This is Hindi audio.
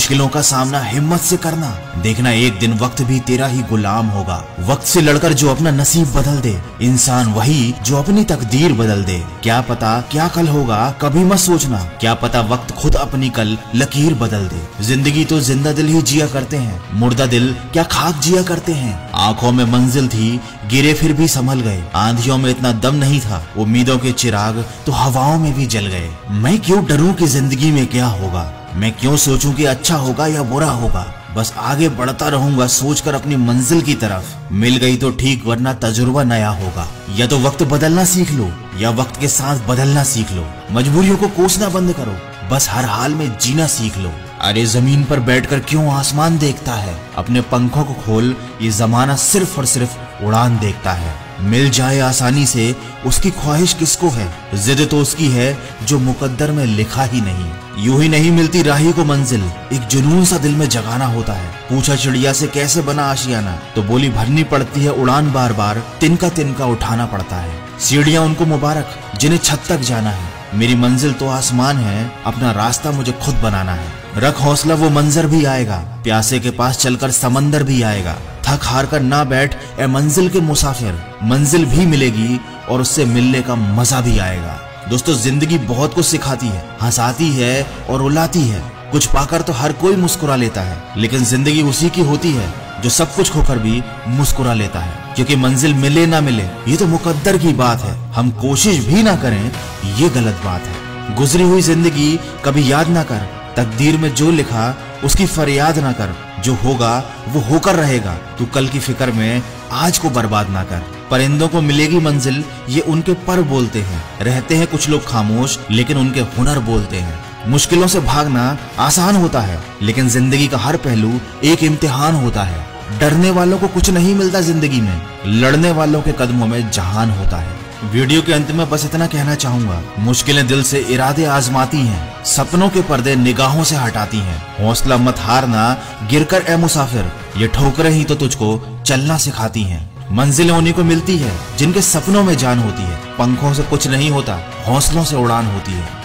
मुश्किलों का सामना हिम्मत से करना। देखना, एक दिन वक्त भी तेरा ही गुलाम होगा। वक्त से लड़कर जो अपना नसीब बदल दे, इंसान वही जो अपनी तकदीर बदल दे। क्या पता, क्या कल होगा, कभी मत सोचना। क्या पता वक्त खुद अपनी कल लकीर बदल दे। ज़िंदगी तो ज़िंदा दिल ही जिया करते हैं, मुर्दा दिल क्या खाक जिया करते हैं। आँखों में मंजिल थी, गिरे फिर भी संभल गए। आंधियों में इतना दम नहीं था, उम्मीदों के चिराग तो हवाओं में भी जल गए। मैं क्यों डरूं कि ज़िंदगी में क्या होगा? मैं क्यों सोचूं कि अच्छा होगा या बुरा होगा? बस आगे बढ़ता रहूँगा, सोचकर अपनी मंजिल की तरफ़। मिल गई तो ठीक, वरना तजुर्बा नया होगा। या तो वक्त बदलना सीख लो, या वक्त के साथ बदलना सीख लो। मजबूरियों को कोसना बंद करो। बस हर हाल में जीना सीख लो। अरे ज़मीन पर बैठकर क्यों आसमान देखता है? अपने पंखों को खोल, ये जमाना सिर्फ़ और सिर्फ़ उड़ान देखता है। मिल जाए आसानी से, उसकी ख्वाहिश किसको है? जिद तो उसकी है, जो मुकद्दर में लिखा ही नहीं। यूँ ही नहीं मिलती राही को मंजिल, एक जुनून सा दिल में जगाना होता है। पूछा चिड़िया से कैसे बना आशियाना? तो बोली भरनी पड़ती है उड़ान बार बार तिनका तिनका उठाना पड़ता है। सीढ़ियाँ उनको मुबारक, जिन्हें छत तक जाना है। मेरी मंजिल तो आसमान है, अपना रास्ता मुझे खुद बनाना है। रख हौसला, वो मंजर भी आएगा। प्यासे के पास चलकर समंदर भी आएगा। थक हार कर ना बैठ, ए मंजिल के मुसाफिर। मंजिल भी मिलेगी और उससे मिलने का मज़ा भी आएगा। दोस्तों, ज़िंदगी बहुत कुछ सिखाती है। हंसाती है और रुलाती है। कुछ पाकर तो हर कोई मुस्कुरा लेता है। लेकिन ज़िंदगी उसी की होती है, जो सब कुछ खोकर भी मुस्कुरा लेता है। क्योंकि मंजिल मिले ना मिले, ये तो मुकद्दर की बात है। हम कोशिश भी ना करें, ये गलत बात है। गुजरी हुई ज़िंदगी कभी याद ना कर तकदीर में जो लिखा, उसकी फरियाद ना कर। जो होगा, वो होकर रहेगा। तू कल की फ़िक्र में आज को बर्बाद ना कर। परिंदों को मिलेगी मंजिल, ये उनके पर बोलते हैं। रहते हैं कुछ लोग खामोश, लेकिन उनके हुनर बोलते हैं। मुश्किलों से भागना आसान होता है, लेकिन ज़िंदगी का हर पहलू एक इम्तिहान होता है। डरने वालों को कुछ नहीं मिलता ज़िंदगी में। लड़ने वालों के कदमों में जहान होता है। वीडियो के अंत में बस इतना कहना चाहूँगा, मुश्किलें दिल से इरादे आजमाती हैं, सपनों के पर्दे निगाहों से हटाती हैं। हौसला मत हारना, गिरकर ए मुसाफिर, ये ठोकरें ही तो तुझको चलना सिखाती हैं। मंजिलें उन्हीं को मिलती है, जिनके सपनों में जान होती है। पंखों से कुछ नहीं होता, हौसलों से उड़ान होती है।